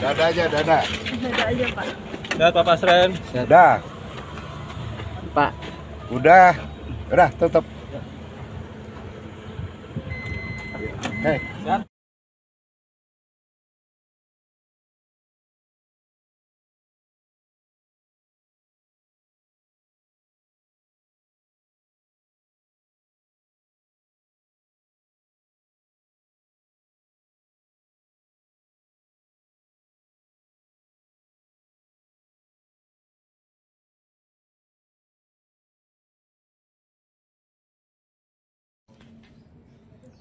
Dada aja, dada. Dada aja pak. Lihat Pak Pasren. Udah, Pak, udah, udah tutup. Hei,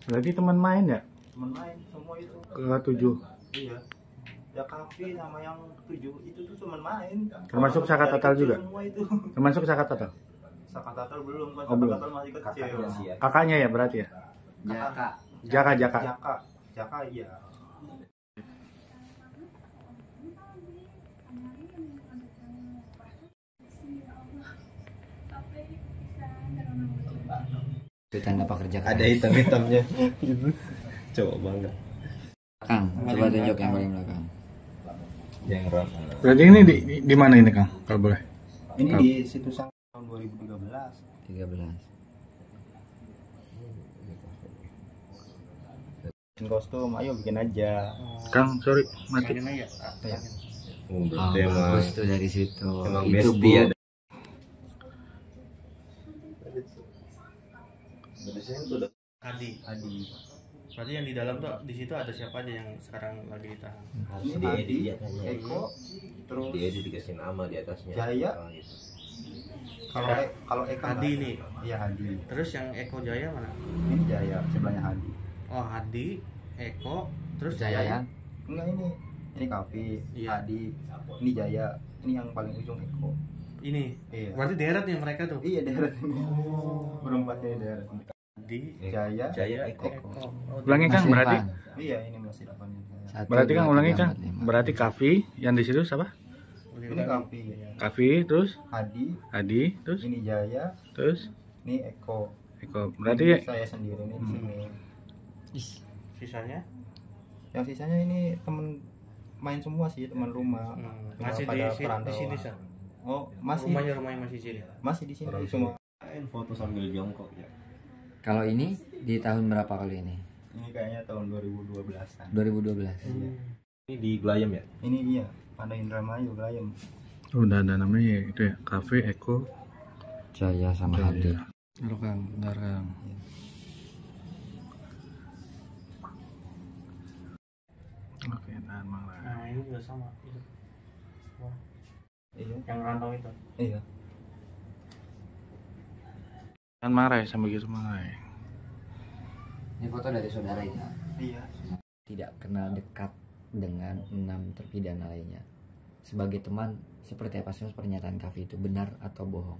Berarti teman main ya? teman main semua itu Ke tujuh. iya ya kafe sama yang tujuh itu tuh teman main Termasuk Saka kecil juga? semua itu Termasuk Saka Tatal. Saka Tatal belum kan Oh, Saka belum. Tatal masih kecil Kakaknya ya berarti ya? Jaka Jaka Jaka. Jaka Jaka iya itu tanda pekerja keras. Ada hitam-hitamnya. Coba banget. Kang, coba tunjuk yang paling belakang. Yang ram. Berarti ini di, di, di mana ini Kang? Kalau boleh. ini Oh. di situ sang tahun 2013 13. bikin kostum ayo bikin aja Kang, sorry, mati. ya Oh, Oh, berarti emang bagus tuh dari situ. emang itu bestie ya. bu. Adi. Adi Berarti yang di dalam tuh di situ ada siapa aja yang sekarang lagi ditahan? ini Di Adi edit ya, tanya. Eko terus Dia edit dikasih nama di atasnya. Jaya. Oh, gitu. kalau E- kalau Eka Adi nih. ada. iya Adi Terus yang Eko Jaya mana? ini Jaya sebelahnya Adi Oh Adi, Eko, terus Jaya ya. enggak ini ini Kavi Iya. Adi ini Jaya ini yang paling ujung Eko Ini. iya Berarti deret nih mereka tuh. iya daerah ini berempatnya daerah Adi, Jaya Jaya, Eko. Eko. Oh, Ulangi Kang, berarti iya ini masih delapannya Jaya Satu, berarti Kang ulangi Kang. Berarti Kavi yang di situ siapa? ini Kavi. Kavi terus? Adi Adi terus? Ini Jaya. Terus? Ini Eko. Eko. ini Berarti saya sendiri nih di sini. Sisanya? Yang sisanya ini temen main semua sih teman rumah. Hmm, masih di, di perantauan. sini sih. oh masih. Rumahnya rumahnya masih sini. masih di sini. Cuma Main foto sambil jongkok ya. Kalau ini di tahun berapa kali ini? ini kayaknya tahun 2012an 2012. Ini di Glayam ya? ini iya pada Indramayu Glayem udah ada namanya itu ya. Kavi Eko. Jaya sama Hadi. Halo Kang, bentar Kang. Oke, Mang Rai. Nah ini juga sama. Itu. Wah, iya yang rantau itu. iya Tahan Mang Rai sampai gitu Mang Rai. Ini foto dari saudara ini. iya Tidak kenal dekat dengan enam terpidana lainnya. Sebagai teman, seperti apa sih pernyataan Kavi itu benar atau bohong?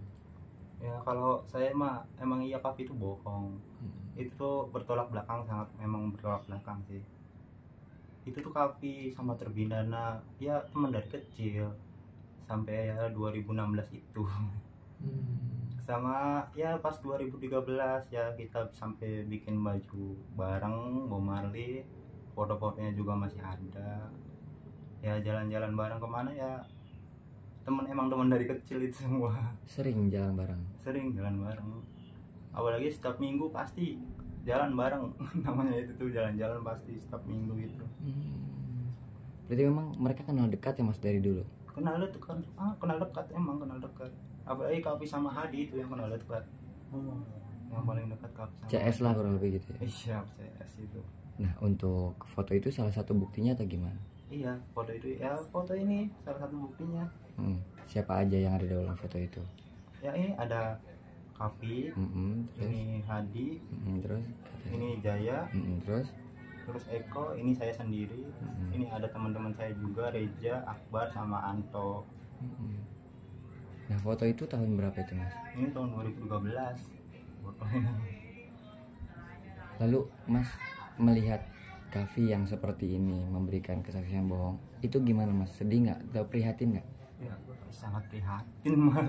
ya kalau saya mah emang iya Kavi itu bohong Hmm. itu tuh bertolak belakang sangat memang bertolak belakang sih itu tuh Kavi sama terbidana ya teman dari kecil sampai ya 2016 itu sama ya pas 2013 ya kita sampai bikin baju bareng Bob Marley. Foto-fotonya juga masih ada. Ya jalan-jalan bareng ke mana ya temen emang teman dari kecil itu semua. Sering jalan bareng. sering jalan bareng. Apalagi setiap minggu pasti jalan bareng. Namanya itu tuh jalan-jalan pasti setiap minggu itu Hmm. Berarti memang mereka kenal dekat ya Mas dari dulu. Kenal dekat ah kenal dekat emang kenal dekat. Apalagi Kavi sama Hadi itu yang kenal dekat. Yang paling dekat Kavi sama CS lah kurang lebih gitu ya. iya CS itu. Nah untuk foto itu salah satu buktinya atau gimana? iya foto itu ya foto ini salah satu buktinya. Hmm. Siapa aja yang ada dalam foto itu? ya ini ada Kavi Mm-mm, terus, ini Hadi Mm-mm, terus, ini Jaya. Mm-mm, terus, terus Eko ini saya sendiri Mm-mm. ini ada teman-teman saya juga Reja Akbar sama Anto Mm-mm. Nah foto itu tahun berapa itu mas? ini tahun 2013 foto ini Lalu mas melihat Kavi yang seperti ini memberikan kesaksian bohong, itu gimana mas? Sedih nggak? Atau prihatin nggak? ya sangat prihatin Mar.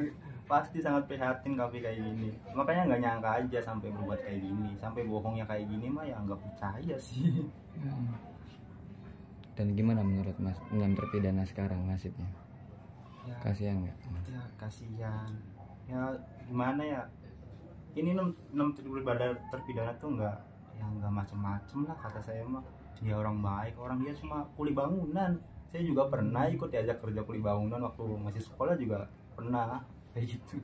Pasti sangat prihatin Kavi kayak gini. Makanya nggak nyangka aja sampai berbuat kayak gini. Sampai bohongnya kayak gini mah ya nggak percaya sih. Dan gimana menurut mas enam terpidana sekarang nasibnya ya, kasihan nggak? Ya kasihan. Ya gimana ya? Ini enam enam terpidana terpidana tuh nggak ya nggak macem-macem lah kata saya mah. Dia orang baik orang dia cuma kuli bangunan. Saya juga pernah ikut diajak kerja kuli bangunan waktu masih sekolah juga pernah kayak gitu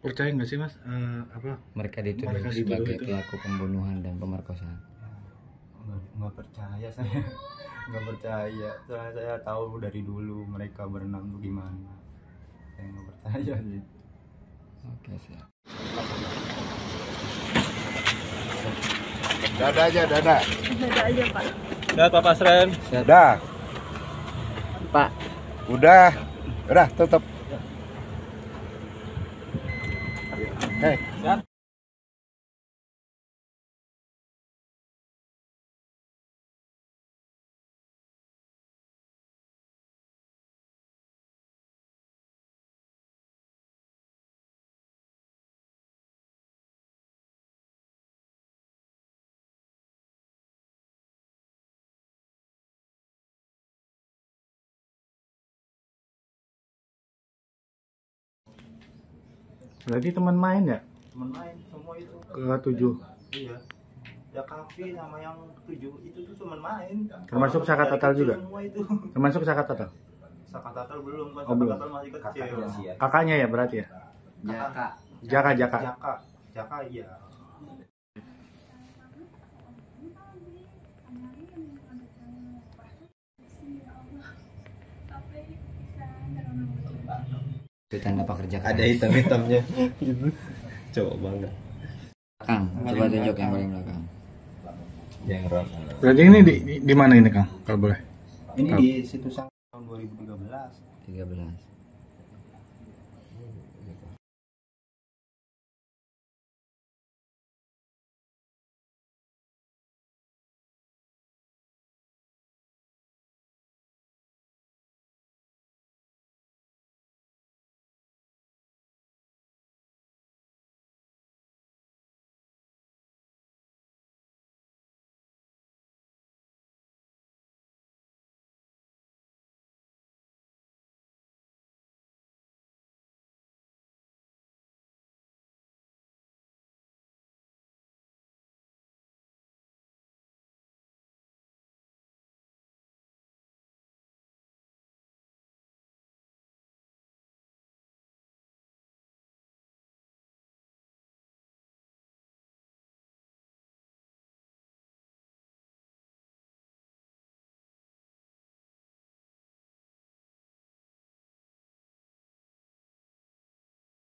percaya nggak sih mas eh, apa mereka dituduh Mereka sebagai itu. pelaku pembunuhan dan pemerkosaan nggak nggak percaya saya nggak percaya soalnya saya tahu dari dulu mereka berenam tuh gimana saya nggak percaya sih oke siap Dada aja, dada. Ada aja pak. Dah. pak Udah. Udah, tutup. Hei. Berarti teman main ya? Teman main semua itu. Ke tujuh. Iya. Ya kafe sama yang tujuh itu tuh teman main. Termasuk Saka Tatal juga? semua itu. Termasuk sakat atau Saka Tatal belum kan Oh, belum. Saka Tatal masih kecil. Kakaknya ya. kakaknya ya berarti ya? Jaka. Jaka jaka. Jaka. Jaka iya itu tanda pekerja keras. Ada hitam-hitamnya. gitu. Coba banget. Kang coba tunjuk yang paling belakang Yang ram. berarti ini di, di, di mana ini kang kalau boleh ini di situ sang tahun 2013 13